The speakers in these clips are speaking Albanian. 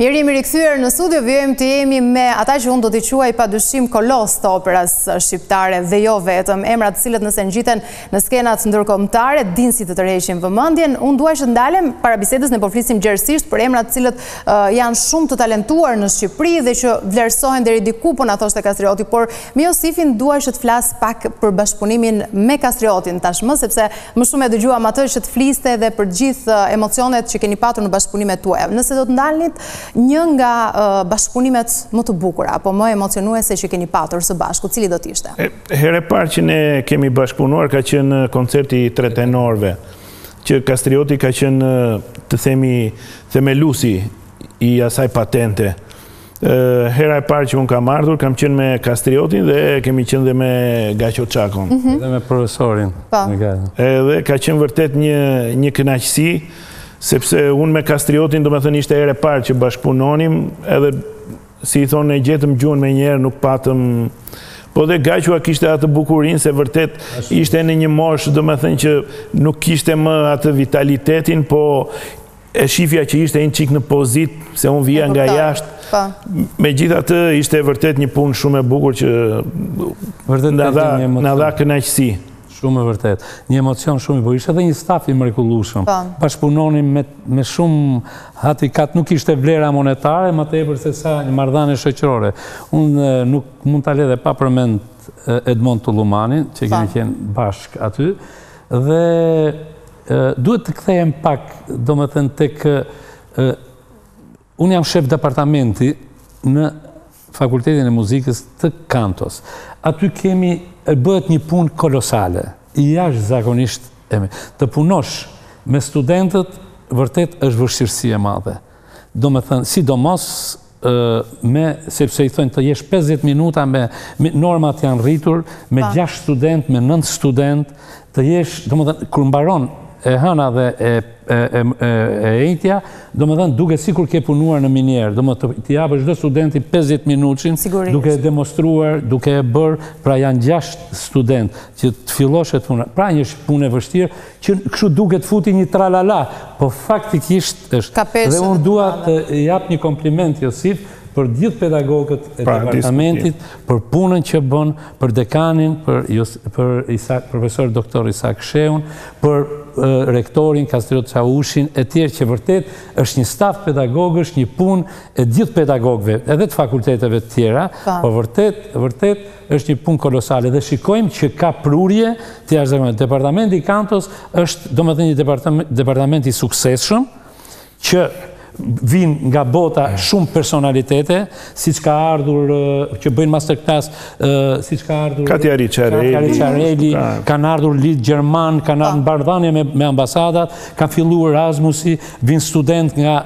Mirë jemi rikthyer në studio, vijojmë të jemi me ata që unë do t'i quaj pa dyshim kolosë të operas shqiptare dhe jo vetëm, emra të cilët nëse ngjiten Në skenat ndërkombëtare dinë si të tërheqin vëmendjen. Unë dua që të ndalem para bisedës ne po flisim gjerësisht për emra të cilët janë shumë të talentuar në Shqipëri dhe që vlerësohen deri diku po na thoshte Kastrioti, por me Josifin dua që të flas pak për bashkëpunimin me Kastriotin tashmë sepse më shumë e dëgjuam atë që të fliste edhe për gjithë emocionet që keni patur në bashkëpunimet tuaja. Nëse do të ndalnit një nga bashkëpunimet më të bukura apo më emocionuese që keni patur së bashku, cili do të ishte? Herë e parë që ne kemi bashkëpunuar ka qenë koncerti i tre tenorëve, që Kastrioti ka qenë të themi themeluesi i asaj patente. Hera e parë që unë kam ardhur, kam qenë me Kastriotin dhe kemi qenë dhe me Gaqo Çakon. Mhm. Edhe me profesorin. Po. Edhe ka qenë vërtet një kënaqësi, sepse unë me Kastriotin, domethënë ishte herë e parë që bashkëpunonim, edhe Si i thonë e gjetëm gjuhën menjëherë nuk patëm Po dhe Gaqua kishte atë bukurinë se vërtet ishte në një moshë domethënë që nuk kishte më atë vitalitetin po e shifja që ishte një çikë në pozitë se unë vija nga jashtë po. megjithatë ishte vërtet një punë shumë e bukur që na dha kënaqësi Shumë e vërtet. Një emocion shumë i bërë. Ishte dhe një staf i mrekullueshëm. Po. Bashkëpunonim me shumë hakikat. Nuk ishte vlera monetare, ma tepër sesa një marrdhanie shoqërore. Unë nuk mund ta le dhe pa përmend Edmond Tullumanin, që kemi qenë bashkë aty. Dhe duhet të kthehem pak, domethënë, tek Unë jam shef departamenti në Fakultetin e Muzikës të Kantos. Aty kemi, bëhet një punë kolosale, i jashtëzakonshme. Të punosh me studentët, vërtet është vështirësi e madhe. Domethënë, sidomos, me, sepse i thonë të jesh 50 minuta me, normat janë rritur, me 6 studentë, me 9 studentë, Të jesh, domethënë kur mbaron e hëna dhe e e e e enjtja, domethënë duket sikur ke punuar në minierë, domethënë t'i japësh çdo studenti 50 minuçin duke e demonstruar, duke e bërë, pra janë gjashtë studentë që të fillohet puna. Pra një është punë e vështirë që kështu duket futi një tralala, po faktikisht është. Dhe unë dua të jap një kompliment Josif për gjithë pedagogët e pra, departamentit, për punën që bën, për dekanin, për, për Isak, profesor doktor Isak Shehun, për rektorin Kastriot Çaushin, e tjera që vërtet është një staf pedagogësh, një punë e gjithë pedagogëve, edhe të fakulteteve të tjera, po vërtet, vërtet është një punë kolosale dhe shikojmë që ka prurje të jashtë... Departamenti i Kantos është, domethënë një departament, departament i suksesshëm, që vijnë nga bota mm. shumë personalitete, siç ka ardhur, që bëjnë master class, siç ka ardhur... Katja Ricciarelli, kanë ardhur lied gjerman, kanë ardhur në marrëdhënie me ambasadat, ka fillu Erasmusi, vijnë studentë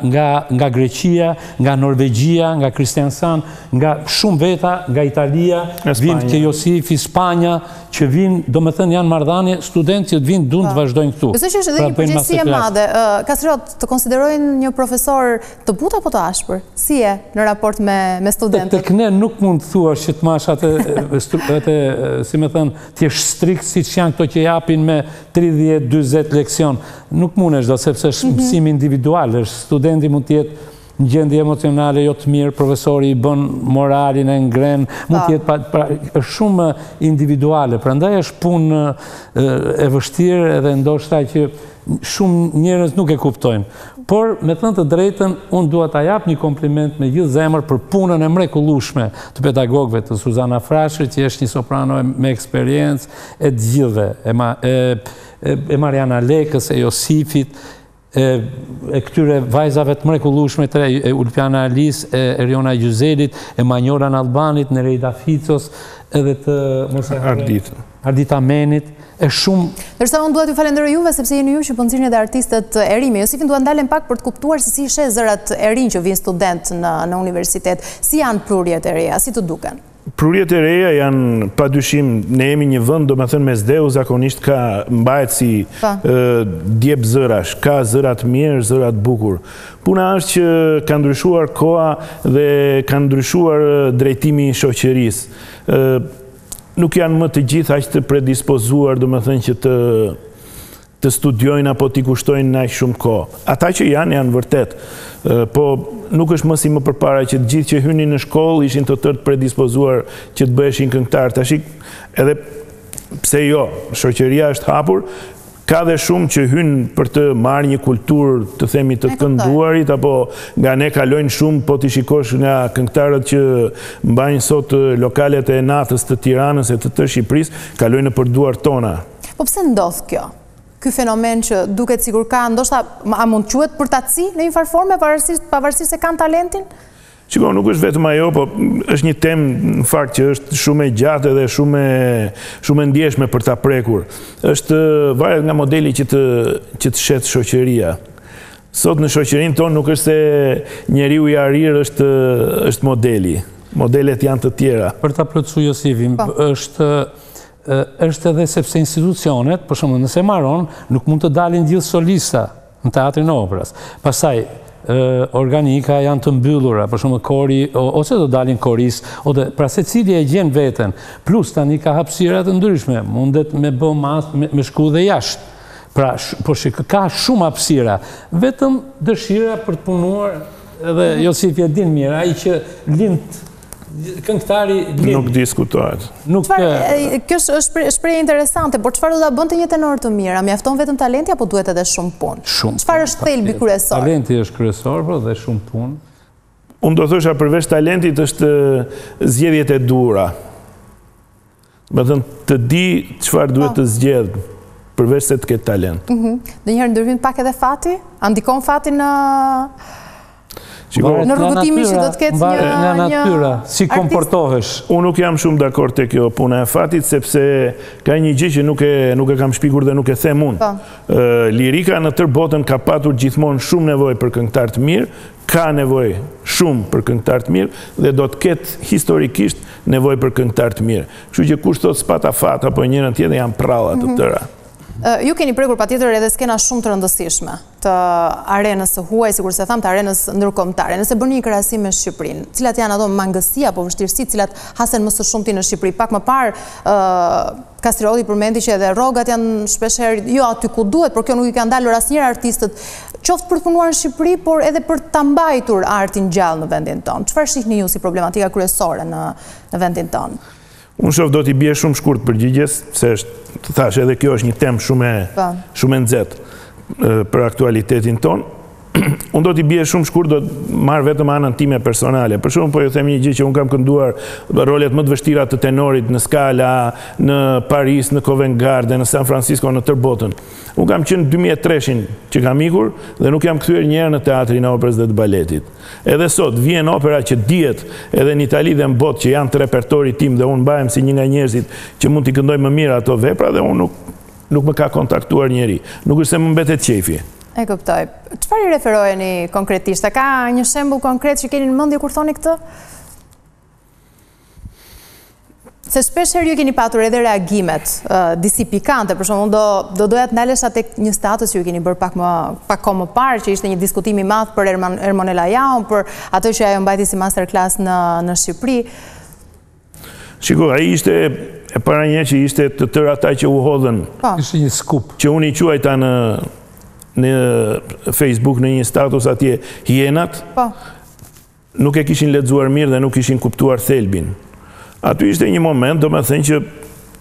nga Greqia, nga Norvegjia, nga Kristiansand, nga shumë veta, nga Italia, vijnë ke Josifi, Spanja, që vijnë, domethënë janë marrëdhënie, studentë që vijnë, dun të vazhdojnë këtu. Besoj që është edhe pra, një përgjegjësi e madhe. Kastriot, të konsiderojnë një profesor të butë apo të ashpër? Si e në raport me studentët? Tek ne nuk mund të thuash që të mbash atë, si me thënë, të jesh strikt siç janë këto që japin me 30-20 leksion. Nuk mund është do, sepse është mhm. mësim individual, është studenti mund të jetë Në gjendje emocionale jo të mirë, profesori i bën moralin e ngren, mund të jetë pa, pra, është shumë individuale, prandaj është punë e vështirë edhe ndoshta që shumë njerëz nuk e kuptojnë. Por me thënë të drejtën, unë dua t'ia jap një kompliment me gjithë zemër për punën e mrekullueshme të pedagogëve të Suzana Frashërit, që është një soprano me eksperiencë e të gjithëve, e, e, e Mariana Lekës, e Josifit, e e këtyre vajzave të mrekullueshme të e Ulpiana Alisë, e Eriona Gjyzelit, e Manjola Nallbanit, Nereida Ficos, edhe të Ardita... Ardita Menit, e shumë... Ndërsa unë dua t'ju falenderoj juve sepse jeni ju që po nxirrni edhe artistët e rinj. Me Josifin dua të ndalem pak për të kuptuar se si i sheh zërat e rinj që vijnë studentë në në universitet. Si janë prurjet e reja, si të duken? Prurjet e reja janë pa dyshim, ne jemi një vend, domethënë Mesdheu zakonisht mbahet si djep zërash, ka zëra të mirë, zëra të bukur. Puna është që ka ndryshuar koha dhe ka ndryshuar drejtimi i shoqërisë. Nuk janë më të gjithë aq të predispozuar, domethënë që të të studiojnë apo t'i kushtojnë aq shumë kohë. Ata që janë, janë vërtet. Po nuk është më si më përpara që të gjithë që hynin në shkollë ishin të tërë të predispozuar që të bëheshin këngëtarë. Tashi edhe pse jo, shoqëria është hapur, ka dhe shumë që hynë për të marrë një kulturë të themi të kënduarit, apo nga ne kalojnë shumë po të shikosh nga këngëtarët që mbajnë sot lokalet e natës të Tiranës e të të Shqipërisë, kalojnë nëpër duart tona. Po pse ndodh kjo? Ky fenomen që duket sikur ka, ndoshta a mund të quhet përtaci në një farë forme pavarësisht pavarësisht se kanë talentin? Shiko, nuk është vetëm ajo, po është një temë në fakt që është shumë e gjatë edhe shumë shumë e ndjeshme për ta prekur. Është varet nga modeli që të që të shet shoqëria. Sot në shoqërinë tonë nuk është se njeriu i arrirë është është modeli. Modelet janë të tjera. Për ta plotësuar Josifin, po. është është edhe sepse institucionet, për shembull nëse maron, nuk mund të dalin gjithë solista në teatrin e operas. Pastaj, organikat janë të mbyllura, për shembull kori, ose do dalin korist, ose pra secili e gjen veten, plus tani ka hapsira të ndryshme, mundet me bo mas, me shku dhe jashtë. Pra, po shiko, ka shumë hapsira, vetëm dëshira për të punuar, edhe Josifi e din mirë, ai që lind Këngëtari lind. Nuk diskutohet. Nuk të... Kjo është shprehje interesante, por çfarë do ta bënte një tenor të mirë? Mjafton vetëm talenti, apo duhet edhe shumë punë? Shumë punë. Çfarë është thelbi kryesor? Talenti është kryesor, po dhe shumë punë. Unë do thosha përveç talentit është zgjedhjet e duhura. Domethënë, të dijë çfarë duhet po. të zgjedhë, përveç se të ketë talent. Mhm. Ndonjëherë ndërhyn pak edhe fati? A ndikon fati në... Në rrugëtimin që do të ketë një... Nga natyra, si komportohesh. Unë nuk jam shumë dakord te kjo puna e fatit, sepse ka një gjë që nuk e kam shpikur dhe nuk e them unë. Po. Lirika në tërë botën ka patur gjithmonë shumë nevojë për këngëtarë të mirë, ka nevojë shumë për këngëtarë të mirë dhe do të ketë historikisht nevojë për këngëtarë të mirë. Kështu që kush thotë s'pata fat apo njëra tjetra janë përralla të mhm. tëra. Ju keni prekur patjetër edhe skena shumë të rëndësishme të arenës së huaj, sikurse thamë të arenës ndërkombëtare. Nëse bëni një krahasim me Shqipërinë, cilat janë ato mangësi apo vështirësi, të cilat hasen më së shumti në Shqipëri? Pak më parë Kastrioti përmendi që edhe rrogat janë shpeshherë jo aty ku duhet, por kjo nuk i ka ndalur asnjëherë artistët, qoftë për të punuar në Shqipëri, por edhe për ta mbajtur artin gjallë në vendin tonë. Çfarë shihni ju si problematikë kryesore në në vendin tonë? Unë shoh do t'i bie shumë shkurt përgjigjes, se është, thash, edhe kjo është një temë shumë e po. shumë e nxehtë për aktualitetin tonë. Unë do t'i bie shumë shkurt, do të marr vetëm anën time personale. Për shembull, po ju them një gjë që unë kam kënduar rolet më të vështira të tenorit në Skala, në Paris, në Covent Garden, në San Francisco, në tërë botën. Unë kam që në 2003-shin që kam ikur dhe nuk jam kthyer njëherë në teatrin e operës dhe të baletit. Edhe sot, vihen opera që dihet edhe në Itali dhe në botë që janë të repertorit tim dhe unë mbahem si një nga njerëzit që mund t'i këndoj më mirë ato vepra dhe unë nuk më ka kontaktuar njeri. Nuk është se më mbetet qejfi. E kuptoj. Çfarë i referoheni konkretisht? A ka një shembull konkret që keni në mendje kur thoni këtë? Se shpesh herë ju keni patur edhe reagimet uh, disi pikante, për shembull, do doja të ndalesha tek një status që ju keni bërë pak më, pak kohë më parë, që ishte një diskutim i madh për Erman, Ermonela Jahon, për atë që ajo mbajti si masterclass në, në Shqipëri. Shiko, ai ishte e para një që ishte të tërë ata që u hodhën. Po. Ishte një skup. Që unë i quajta në në Facebook në një status atje hienat. Po. Nuk e kishin lexuar mirë dhe nuk kishin kuptuar thelbin. Aty ishte një moment, domethënë që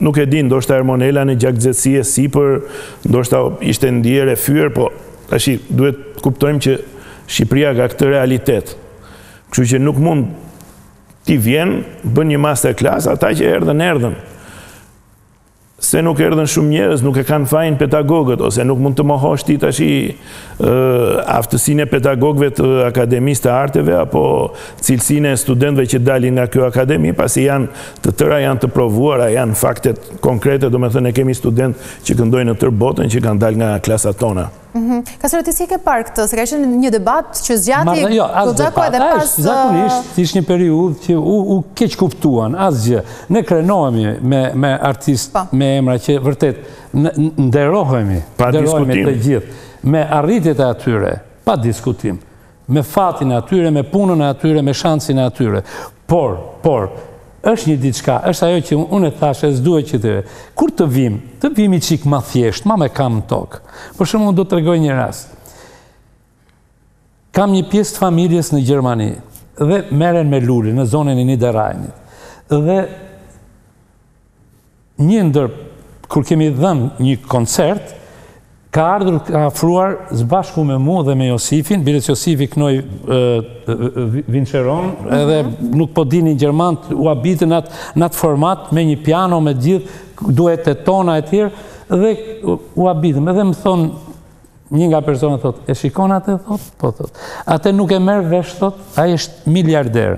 nuk e di, ndoshta Ermonela në gjaknxehtësi e sipër, ndoshta ishte ndier e fyer, po tashi duhet kuptojmë që Shqipëria ka këtë realitet. Kështu që nuk mund Ti vjen, bën një master class, ata që erdhën, erdhën. Se nuk erdhën shumë njerëz, nuk e kanë fajin pedagogët, ose nuk mund të mohosh ti tashi aftësinë e pedagogëve të Akademisë të Arteve, apo cilësinë e studentëve që dalin nga kjo akademi, pasi janë të tëra, janë të provuara, janë faktet konkrete, domethënë ne kemi studentë që këndojnë në tërë botën, që kanë dalë nga klasat tona. Mhm. Kastriot, ti si e ke parë këtë, se ka qenë një debat që zgjati këtë jo, gjako edhe pas... Zakonisht, ishte një periudhë që u keqkuptuan, asgjë, ne krenohemi me artistë, po. me emra që vërtet, nderohemi, nderohemi të gjithë, me arritjet e tyre, pa diskutim. me fatin e atyre, me punën e atyre, me shansin e atyre. Por, por, është një diçka, është ajo që unë e thashë, e s'duhet që të Kur të vim, të vim një çikë ma thjeshtë, ma me kam në tokë. Për shembull do tregoj një rast. Kam një pjesë të familjes në Gjermani dhe merren me lule në zonën e Niderajnit. Dhe një ndër kur kemi dhënë një koncert, ka ardhur, ka afruar s'bashku me mu dhe me Josifin, biles Josifi këndoi Vinceron, edhe mhm. nuk po dinin gjermanët, u habitën në atë format, me një piano, me gjithë, duetet tona e tjerë, dhe u habitën, edhe më thonë, një nga personët thotë, e shikon atë, thotë, po thotë, atë nuk e merr vesh, thotë, ai është miliarder.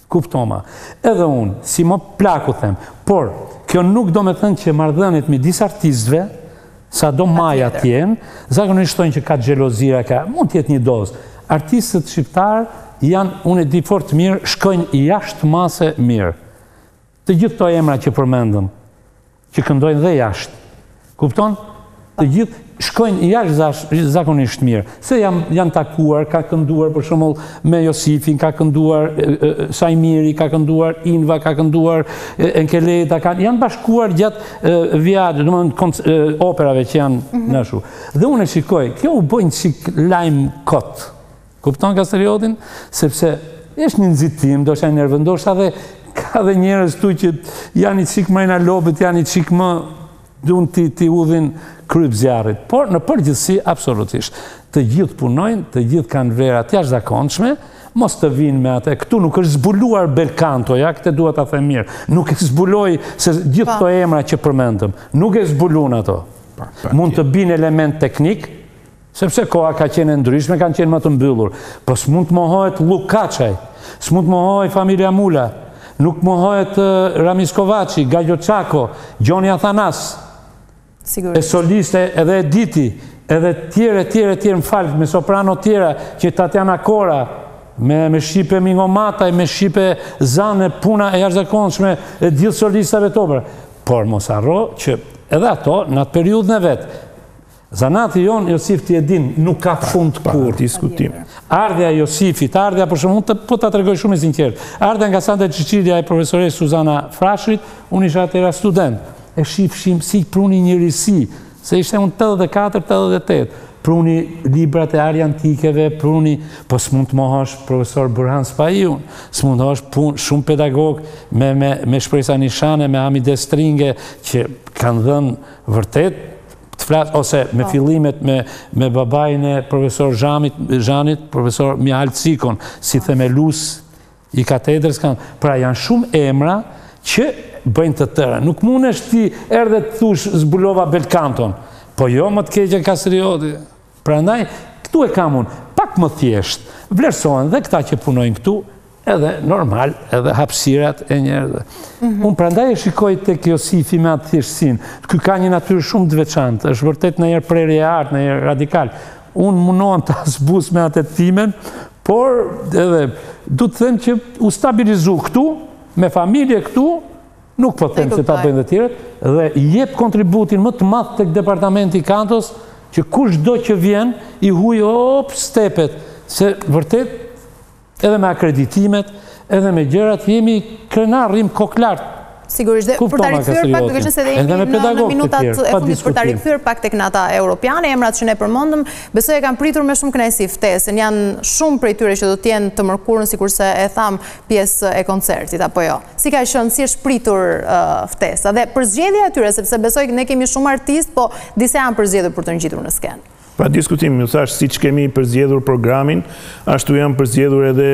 Kupto, ma. Edhe unë, si më plaku them, por kjo nuk domethënë që marrëdhëniet midis artistve, sado maja të jenë, zakonisht thojnë që ka xhelozira, ka, mund të jetë një dozë. Artistët shqiptarë janë, unë e di fort mirë, shkojnë jashtë mase mirë. Të gjithë këto emra që përmendëm, që këndojnë dhe jashtë, kupton? Të gjithë shkojnë jashtë zakonisht mirë. Se janë takuar, ka kënduar për shembull me Josifin, ka kënduar Saimiri, ka kënduar Inva, ka kënduar Enkelejda, janë bashkuar gjatë vjadë, domethënë operave që janë mhm. në shu. Dhe unë e shikoj, kjo u bëjnë çik lajm kot, Kupton Kastriot? Sepse është një nxitim, ndoshta inerve, ndoshta dhe ka dhe njerëz këtu që janë një çikë më në lobet, janë një çikë më dun t'i t'i hudhin kripë zjarrit. Por në përgjithësi absolutisht të gjithë punojnë, të gjithë kanë vlera të jashtëzakonshme, mos të vijnë me atë. Këtu nuk është zbuluar Belkanto, ja këtë dua ta them mirë. Nuk e zbuloi se gjithë këto emra që përmendëm, nuk e zbulun ato. Mund të bijnë element teknik, Sepse koha ka qenë e ndryshme, kanë qenë më të mbyllur. Po s'mund të mohohet Lukë Kaçaj, s'mund të mohohet familja Mula, nuk mohohet Ramiz Kovaçi, Gaqo Çako, Gjoni Athanas, e soliste edhe Editi, edhe tjerë, e tjerë, e tjerë, më fal, me sopranot e tjera, që Tatjana Kora, me, me Shqipe Mingomataj, me Shqipe Zanin, puna e jashtëzakonshme, e gjithë solistave të operës. Por mos harro që edhe ato, në atë periudhën e vet, Zanati jonë, Josif ti e din, nuk ka fund kurrë. Diskutim. Ardhja e Josifit, ardhja për shembull, po ta tregoj shumë e sinqertë. Ardhja nga Santa Çeçilja e profesore Suzana Frashërit, unë isha atëhera studente. E shifshim si pruni një risi, se isha unë 84-88. Pruni librat e arie antikeve, pruni, po s'mund të mohosh profesor Burhan Spahiun, s'mund të mohosh punë, shumë pedagogë me, me, me Shpresa Nishanin, me Hamide Stringën, që kanë dhënë vërtet të flas ose me po. fillimet me me babain e profesor Zhamit, Zhanit, profesor Mihal Cikon, si po. themelues i katedrës kantos. Pra janë shumë emra që bëjnë të tërën. Nuk mundesh ti erdhe të thuash zbulova Belkanton. Po jo më të keqe Kastriot. Prandaj, këtu e kam unë, pak më thjesht, vlerësohen dhe këta që punojnë këtu, edhe normal, edhe hapsirat e njerëzve. Mhm. Unë prandaj e shikoj tek Josifi me atë thjeshtësinë, ky ka një natyrë shumë të veçantë, është vërtet ndonjëherë prerje e artë, ndonjëherë radikal. Unë munohem ta zbus me atë timen, por edhe, du të them që u stabilizu këtu, me familje këtu, Nuk po them se ta bëjnë dhe tjerët dhe jep kontributin më të madh tek departamenti i kantos që kushdo që vjen i huaj op stepet se vërtet edhe me akreditimet edhe me gjërat jemi krenarë rrim kokëlart. Sigurisht dhe për ta rikthyer pak duke qenë se dhe jemi në minutat e fundit për ta rikthyer pak tek nata europiane emrat që ne përmendëm besoj e kanë pritur me shumë kënaqësi ftesën janë shumë prej tyre që do të jenë të mërkurën sikurse e thamë pjesë e koncertit apo jo. si ka qenë, si është pritur ftesa, dhe përzgjedhja e tyre, sepse besoj ne kemi shumë artistë, po disa janë përzgjedhur për t'u ngjitur në skenë. Pa diskutim, ju thashë, siç kemi përzgjedhur programin, ashtu janë përzgjedhur edhe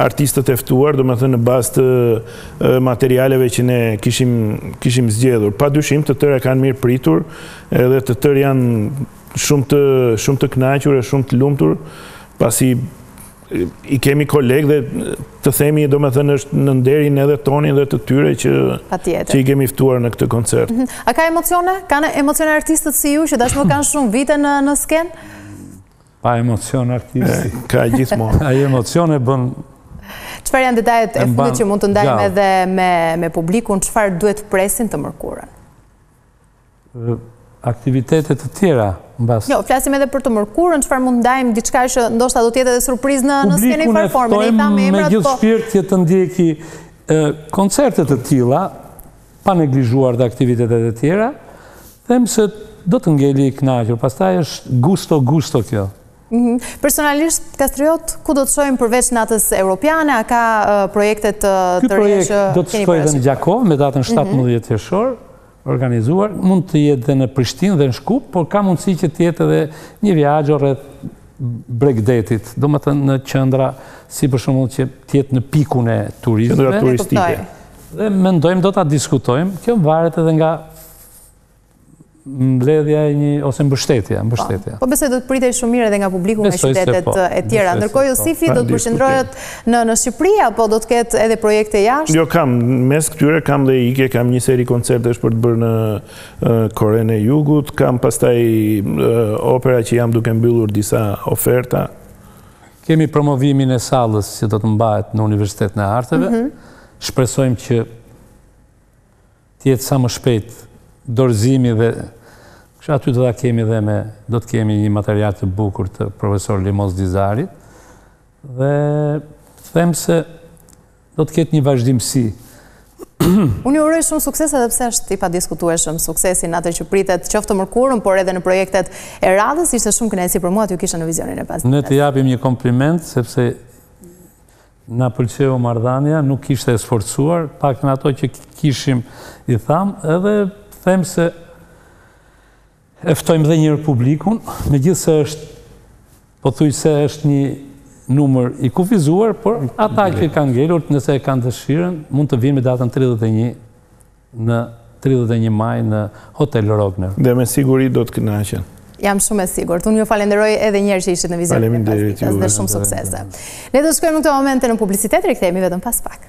artistët e ftuar, domethënë në bazë të materialeve që ne kishim zgjedhur. Pa dyshim, të tërë e kanë mirëpritur, edhe të tërë janë shumë të kënaqur e shumë të lumtur, pasi i kemi kolegë dhe të themi domethënë është në nderin edhe tonin dhe të tyre që i kemi ftuar në këtë koncert. Mhm. A ka emocione? Kanë emocione artistët si ju që tashmë kanë shumë vite në skenë? Pa emocione artisti. Ka gjithmonë. Ai emocione bën... Çfarë janë detajet e fundit që mund të ndajmë edhe me publikun, çfarë duhet presin të mërkurën? aktivitete të tjera mbas. Jo, flasim edhe për të mërkurën, çfarë mund të ndajmë diçka që ndoshta do të jetë edhe surprizë në në skenë performim, ne thamë emrat. Me gjithë po- shpirt që të ndjekë koncerte të tilla, pa neglizhuar dhe aktivitete të tjera, them se do të ngelë i kënaqur. Pastaj është gusto gusto kjo. Mhm. Personalisht, Kastriot, ku do ta shohim përveç natës europiane, a ka projekte të të reja që keni përreth? Këtë projekt do të shkojë dhe në Gjakovë, me datën 17 mhm. qershor, organizuar, mund të jetë dhe në Prishtinë dhe në Shkup, por ka mundësi që të jetë edhe një viaggio rreth bregdetit, domethënë në qendra, si për shembull që të jetë në pikun e turizmit. Qendra turistike. Dhe mendojmë, do ta diskutojmë, kjo varet edhe nga mbledhja e një, ose mbështetja, mbështetja. Po, po besoj do të pritej shumë mirë edhe nga publiku nga qytetet e tjera. Ndërkohë, Josifi, do të përqendrohet Në në Shqipëri apo do të ketë edhe projekte jashtë? Jo kam, mes këtyre kam dhe ikje, kam një seri koncertesh për të bërë në Korenë e Jugut, kam pastaj opera që jam duke mbyllur disa oferta. Kemi promovimin e sallës që do të mbahet në Universitetin e Arteve. Mhm. Shpresojmë që të jetë sa më shpejt dorëzimi dhe që aty do ta kemi dhe me, do të kemi një material të bukur të profesor Limos Dizdarit, Dhe them se do të ketë një vazhdimësi. Unë ju uroj shumë sukses edhe pse është i padiskutueshëm suksesi në atë që pritet, qoftë të mërkurën, por edhe në projektet e radhës, ishte shumë kënaqësi për mua t'ju kisha në Vizionin e pas. Ne të japim një kompliment sepse na pëlqeu marrëdhënia, nuk ishte e sforcuar, të paktën ato që kishim i thamë, edhe them se E ftojmë dhe një herë publikun, megjithëse është, pothuajse është një numër i kufizuar, por ata që kanë ngelur, nëse e kanë dëshirën, mund të vijnë me datën 31 në 31 maj në Hotel Rogner. Dhe me siguri do të kënaqen. Jam shumë e sigurt. Unë ju falënderoj edhe një herë që ishit në Vizion. Faleminderit ju. Dhe shumë suksese. Ne do të shkojmë në këto momente në publicitet, rikthehemi vetëm pas pak.